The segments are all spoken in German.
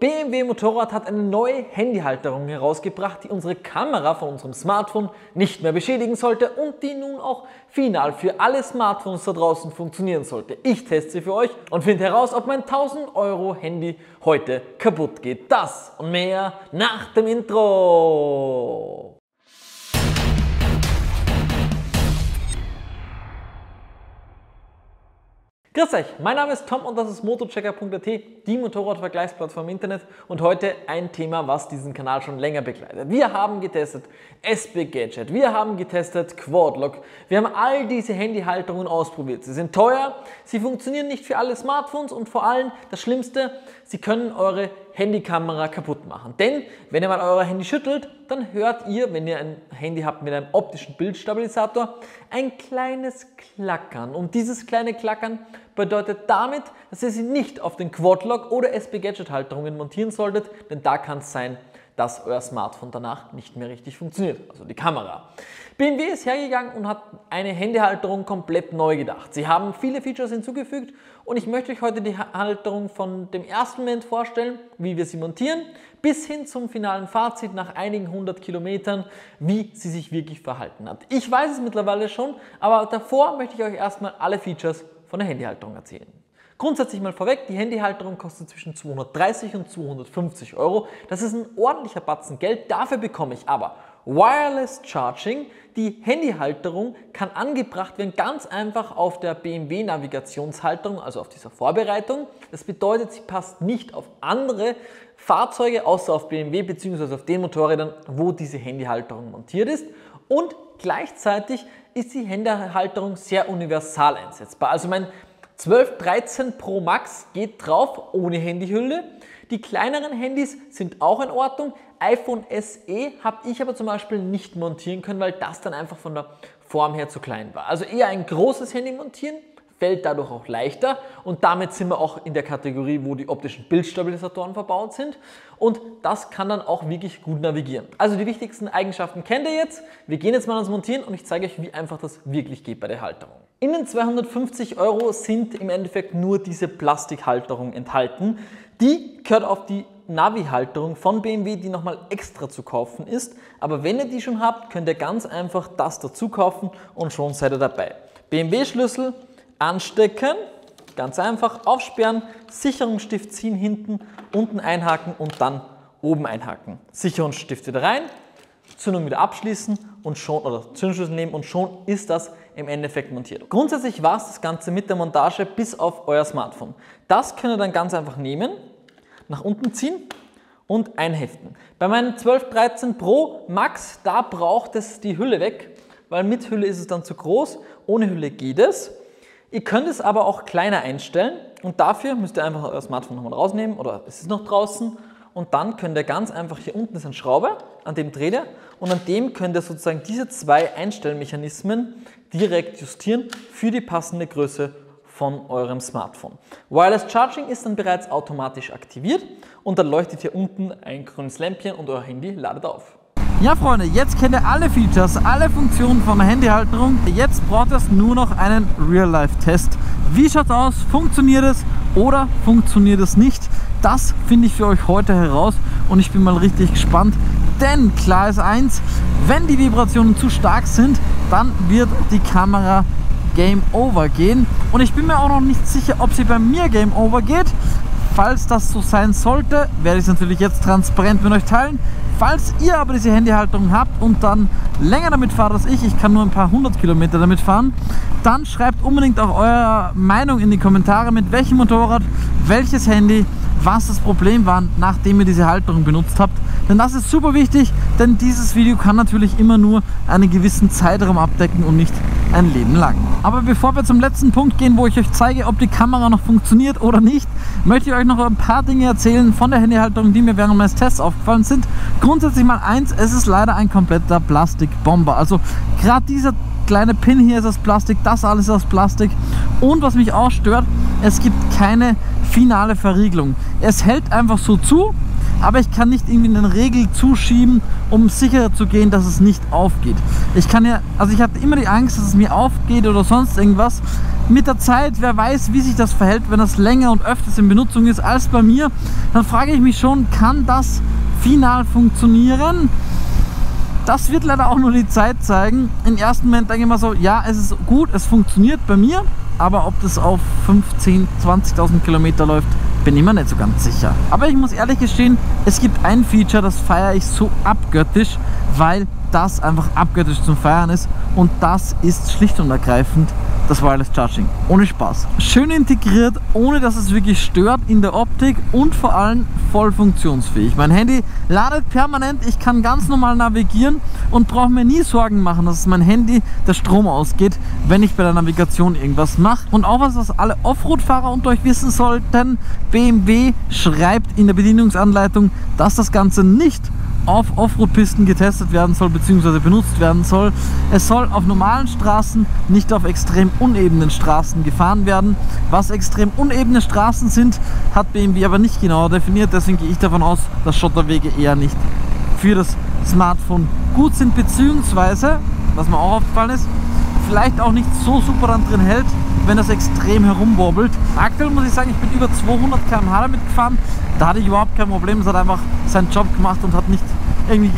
BMW Motorrad hat eine neue Handyhalterung herausgebracht, die unsere Kamera von unserem Smartphone nicht mehr beschädigen sollte und die nun auch final für alle Smartphones da draußen funktionieren sollte. Ich teste sie für euch und finde heraus, ob mein 1000 Euro Handy heute kaputt geht. Das und mehr nach dem Intro. Grüß euch, mein Name ist Tom und das ist motochecker.at, die Motorradvergleichsplattform im Internet und heute ein Thema, was diesen Kanal schon länger begleitet. Wir haben getestet SB Gadget, wir haben getestet Quadlock, wir haben all diese Handyhalterungen ausprobiert. Sie sind teuer, sie funktionieren nicht für alle Smartphones und vor allem das Schlimmste, sie können eure Handykamera kaputt machen. Denn wenn ihr mal euer Handy schüttelt, dann hört ihr, wenn ihr ein Handy habt mit einem optischen Bildstabilisator, ein kleines Klackern. Und dieses kleine Klackern bedeutet damit, dass ihr sie nicht auf den Quadlock oder SB Gadget Halterungen montieren solltet, denn da kann es sein, dass euer Smartphone danach nicht mehr richtig funktioniert, also die Kamera. BMW ist hergegangen und hat eine Handyhalterung komplett neu gedacht. Sie haben viele Features hinzugefügt und ich möchte euch heute die Halterung von dem ersten Moment vorstellen, wie wir sie montieren, bis hin zum finalen Fazit nach einigen hundert Kilometern, wie sie sich wirklich verhalten hat. Ich weiß es mittlerweile schon, aber davor möchte ich euch erstmal alle Features von der Handyhalterung erzählen. Grundsätzlich mal vorweg, die Handyhalterung kostet zwischen 230 und 250 Euro. Das ist ein ordentlicher Batzen Geld. Dafür bekomme ich aber Wireless Charging. Die Handyhalterung kann angebracht werden ganz einfach auf der BMW Navigationshalterung, also auf dieser Vorbereitung. Das bedeutet, sie passt nicht auf andere Fahrzeuge, außer auf BMW bzw. auf den Motorrädern, wo diese Handyhalterung montiert ist. Und gleichzeitig ist die Handyhalterung sehr universal einsetzbar. Also mein 1213 Pro Max geht drauf ohne Handyhülle. Die kleineren Handys sind auch in Ordnung. iPhone SE habe ich aber zum Beispiel nicht montieren können, weil das dann einfach von der Form her zu klein war. Also eher ein großes Handy montieren, fällt dadurch auch leichter und damit sind wir auch in der Kategorie, wo die optischen Bildstabilisatoren verbaut sind und das kann dann auch wirklich gut navigieren. Also die wichtigsten Eigenschaften kennt ihr jetzt. Wir gehen jetzt mal ans Montieren und ich zeige euch, wie einfach das wirklich geht bei der Halterung. In den 250 Euro sind im Endeffekt nur diese Plastikhalterung enthalten. Die gehört auf die Navi-Halterung von BMW, die nochmal extra zu kaufen ist. Aber wenn ihr die schon habt, könnt ihr ganz einfach das dazu kaufen und schon seid ihr dabei. BMW-Schlüssel, anstecken, ganz einfach, aufsperren, Sicherungsstift ziehen hinten, unten einhaken und dann oben einhaken. Sicherungsstift wieder rein, Zündung wieder abschließen und schon, oder Zündschlüssel nehmen und schon ist das im Endeffekt montiert. Grundsätzlich war es das Ganze mit der Montage bis auf euer Smartphone. Das könnt ihr dann ganz einfach nehmen, nach unten ziehen und einheften. Bei meinem 1213 Pro Max, da braucht es die Hülle weg, weil mit Hülle ist es dann zu groß, ohne Hülle geht es. Ihr könnt es aber auch kleiner einstellen und dafür müsst ihr einfach euer Smartphone nochmal rausnehmen oder es ist noch draußen und dann könnt ihr ganz einfach, hier unten ist ein Schrauber, an dem dreht ihr und an dem könnt ihr sozusagen diese zwei Einstellmechanismen direkt justieren für die passende Größe von eurem Smartphone. Wireless Charging ist dann bereits automatisch aktiviert und dann leuchtet hier unten ein grünes Lämpchen und euer Handy ladet auf. Ja Freunde, jetzt kennt ihr alle Features, alle Funktionen von der Handyhalterung. Jetzt braucht es nur noch einen Real-Life-Test. Wie schaut es aus? Funktioniert es oder funktioniert es nicht? Das finde ich für euch heute heraus und ich bin mal richtig gespannt. Denn klar ist eins, wenn die Vibrationen zu stark sind, dann wird die Kamera Game Over gehen. Und ich bin mir auch noch nicht sicher, ob sie bei mir Game Over geht. Falls das so sein sollte, werde ich es natürlich jetzt transparent mit euch teilen. Falls ihr aber diese Handyhalterung habt und dann länger damit fahrt als ich, ich kann nur ein paar hundert Kilometer damit fahren, dann schreibt unbedingt auch eure Meinung in die Kommentare, mit welchem Motorrad, welches Handy, was das Problem war, nachdem ihr diese Halterung benutzt habt. Denn das ist super wichtig, denn dieses Video kann natürlich immer nur einen gewissen Zeitraum abdecken und nicht ein Leben lang. Aber bevor wir zum letzten Punkt gehen, wo ich euch zeige, ob die Kamera noch funktioniert oder nicht, möchte ich euch noch ein paar Dinge erzählen von der Handyhalterung, die mir während meines Tests aufgefallen sind. Grundsätzlich mal eins, es ist leider ein kompletter Plastikbomber. Also gerade dieser kleine Pin hier ist aus Plastik, das alles ist aus Plastik. Und was mich auch stört, es gibt keine finale Verriegelung. Es hält einfach so zu, aber ich kann nicht irgendwie einen Regel zuschieben, um sicher zu gehen, dass es nicht aufgeht. Ich kann ja, also ich hatte immer die Angst, dass es mir aufgeht oder sonst irgendwas. mit der Zeit, wer weiß, wie sich das verhält, wenn das länger und öfters in Benutzung ist als bei mir, dann frage ich mich schon, kann das final funktionieren? Das wird leider auch nur die Zeit zeigen. Im ersten Moment denke ich mal so, ja, es ist gut, es funktioniert bei mir, aber ob das auf 15, 20.000 Kilometer läuft, bin ich mir nicht so ganz sicher. Aber ich muss ehrlich gestehen, es gibt ein Feature, das feiere ich so abgöttisch, weil das einfach abgöttisch zum Feiern ist und das ist schlicht und ergreifend das Wireless Charging. Ohne Spaß. Schön integriert, ohne dass es wirklich stört in der Optik und vor allem voll funktionsfähig. Mein Handy ladet permanent, ich kann ganz normal navigieren und brauche mir nie Sorgen machen, dass mein Handy der Strom ausgeht, wenn ich bei der Navigation irgendwas mache. Und auch was, was alle Offroad-Fahrer unter euch wissen sollten, BMW schreibt in der Bedienungsanleitung, dass das Ganze nicht auf Offroad-Pisten getestet werden soll bzw. benutzt werden soll. Es soll auf normalen Straßen, nicht auf extrem unebenen Straßen gefahren werden. Was extrem unebene Straßen sind, hat BMW aber nicht genauer definiert. Deswegen gehe ich davon aus, dass Schotterwege eher nicht für das Smartphone gut sind, beziehungsweise, was mir auch aufgefallen ist, vielleicht auch nicht so super dann drin hält, wenn das extrem herumwobbelt. Aktuell muss ich sagen, ich bin über 200 km/h damit gefahren. Da hatte ich überhaupt kein Problem. Es hat einfach seinen Job gemacht und hat nicht irgendwie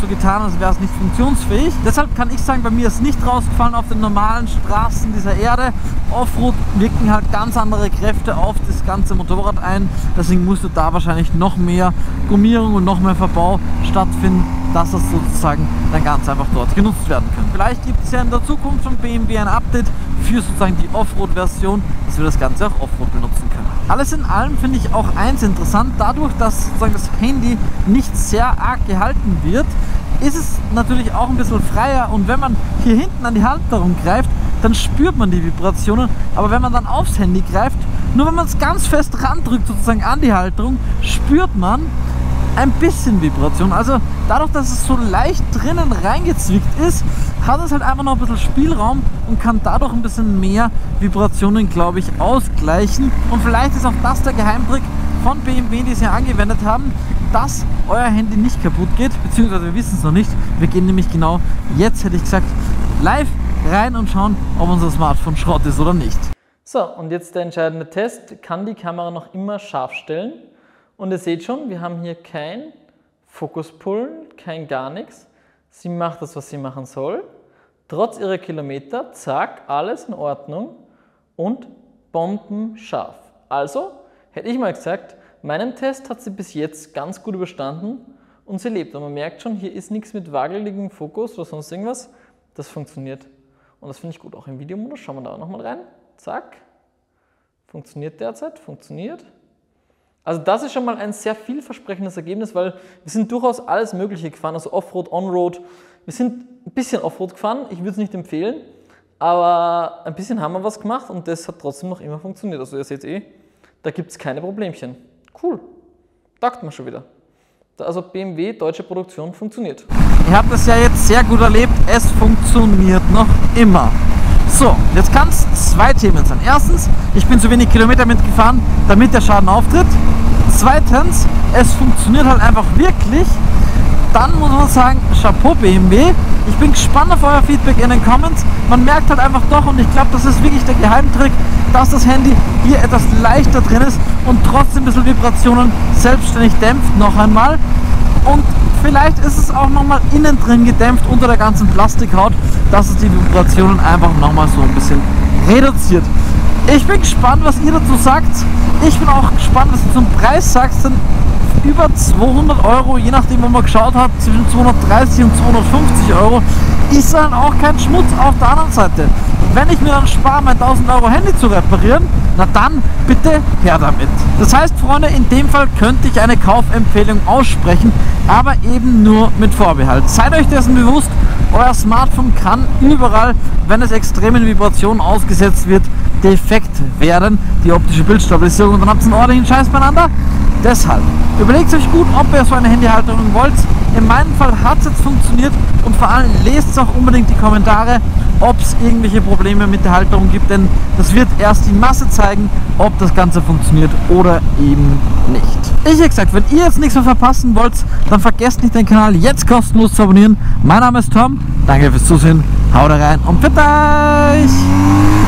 so getan, als wäre es nicht funktionsfähig. Deshalb kann ich sagen, bei mir ist nicht rausgefallen auf den normalen Straßen dieser Erde. Offroad wirken halt ganz andere Kräfte auf das ganze Motorrad ein. Deswegen musste da wahrscheinlich noch mehr Gummierung und noch mehr Verbau stattfinden, dass das sozusagen dann ganz einfach dort genutzt werden kann. Vielleicht gibt es ja in der Zukunft von BMW ein Update für sozusagen die Offroad-Version, dass wir das Ganze auch Offroad benutzen können. Alles in allem finde ich auch eins interessant, dadurch, dass sozusagen das Handy nicht sehr arg gehalten wird, ist es natürlich auch ein bisschen freier. Und wenn man hier hinten an die Halterung greift, dann spürt man die Vibrationen, aber wenn man dann aufs Handy greift, nur wenn man es ganz fest randrückt sozusagen an die Halterung, spürt man ein bisschen Vibration. Also dadurch, dass es so leicht drinnen reingezwickt ist, hat es halt einfach noch ein bisschen Spielraum und kann dadurch ein bisschen mehr Vibrationen, glaube ich, ausgleichen. Und vielleicht ist auch das der Geheimtrick von BMW, die sie angewendet haben, dass euer Handy nicht kaputt geht, beziehungsweise wir wissen es noch nicht. Wir gehen nämlich genau jetzt, hätte ich gesagt, live rein und schauen, ob unser Smartphone Schrott ist oder nicht. So, und jetzt der entscheidende Test. Kann die Kamera noch immer scharf stellen? Und ihr seht schon, wir haben hier kein Fokuspullen, kein gar nichts. Sie macht das, was sie machen soll. Trotz ihrer Kilometer, zack, alles in Ordnung und bombenscharf. Also hätte ich mal gesagt, meinen Test hat sie bis jetzt ganz gut überstanden und sie lebt. Und man merkt schon, hier ist nichts mit wageligem Fokus oder sonst irgendwas. Das funktioniert. Und das finde ich gut. Auch im Videomodus. Schauen wir da nochmal rein. Zack. Funktioniert derzeit. Funktioniert. Also das ist schon mal ein sehr vielversprechendes Ergebnis, weil wir sind durchaus alles Mögliche gefahren, also Offroad, Onroad. Wir sind ein bisschen Offroad gefahren, ich würde es nicht empfehlen, aber ein bisschen haben wir was gemacht und das hat trotzdem noch immer funktioniert. Also ihr seht eh, da gibt es keine Problemchen. Cool, taugt man schon wieder. Also BMW, deutsche Produktion, funktioniert. Ihr habt es ja jetzt sehr gut erlebt, es funktioniert noch immer. So, jetzt kann es zwei Themen sein. Erstens, ich bin zu wenig Kilometer mitgefahren, damit der Schaden auftritt. Zweitens, es funktioniert halt einfach wirklich. Dann muss man sagen, Chapeau BMW. Ich bin gespannt auf euer Feedback in den Comments. Man merkt halt einfach doch, und ich glaube, das ist wirklich der Geheimtrick, dass das Handy hier etwas leichter drin ist und trotzdem ein bisschen Vibrationen selbstständig dämpft noch einmal. Und vielleicht ist es auch nochmal innen drin gedämpft unter der ganzen Plastikhaut, dass es die Vibrationen einfach nochmal so ein bisschen reduziert. Ich bin gespannt, was ihr dazu sagt. Ich bin auch gespannt, was ihr zum Preis sagt, denn über 200 Euro, je nachdem, wo man geschaut hat, zwischen 230 und 250 Euro, ist dann auch kein Schmutz auf der anderen Seite. Wenn ich mir dann spare, mein 1000 Euro Handy zu reparieren, na dann bitte her damit. Das heißt, Freunde, in dem Fall könnte ich eine Kaufempfehlung aussprechen, aber eben nur mit Vorbehalt. Seid euch dessen bewusst, euer Smartphone kann überall, wenn es extremen Vibrationen ausgesetzt wird, defekt werden, die optische Bildstabilisierung und dann habt ihr einen ordentlichen Scheiß beieinander. Deshalb überlegt euch gut, ob ihr so eine Handyhalterung wollt. In meinem Fall hat es jetzt funktioniert und vor allem lest auch unbedingt die Kommentare, ob es irgendwelche Probleme mit der Halterung gibt, denn das wird erst die Masse zeigen, ob das Ganze funktioniert oder eben nicht. Ich habe gesagt, wenn ihr jetzt nichts mehr verpassen wollt, dann vergesst nicht den Kanal jetzt kostenlos zu abonnieren. Mein Name ist Tom, danke fürs Zusehen, haut rein und bitte euch!